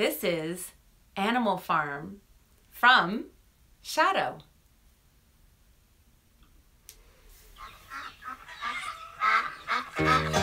This is Animal Farm from Shadow.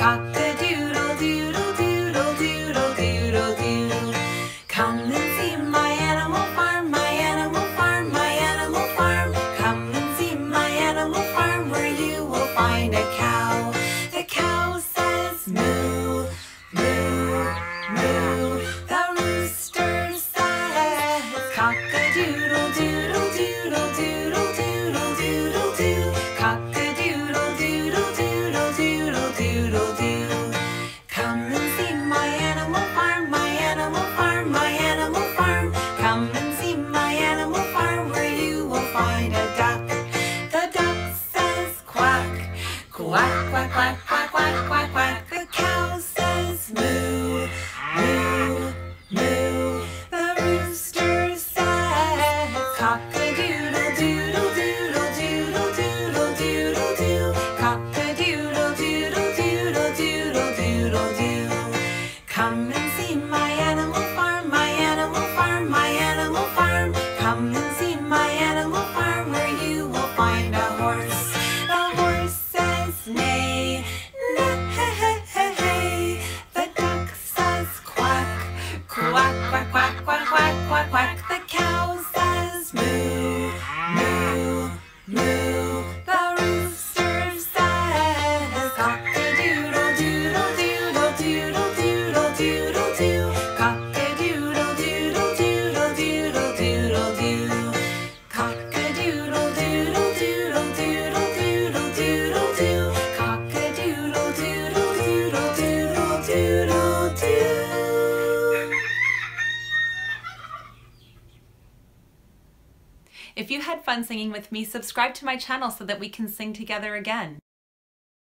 doo. Cock-a-doodle doodle doodle doodle doodle doo. Come doodle doo. Come and see my animal farm, my animal farm, my animal farm. Come and see my animal farm where you will find a duck. The duck says quack, quack, quack, quack, quack, quack, Come and see my animal farm, my animal farm, my animal farm. Come and see my animal farm where you will find a horse. The horse says neigh, neigh. The duck says quack, quack, quack, quack, If you had fun singing with me, subscribe to my channel so that we can sing together again.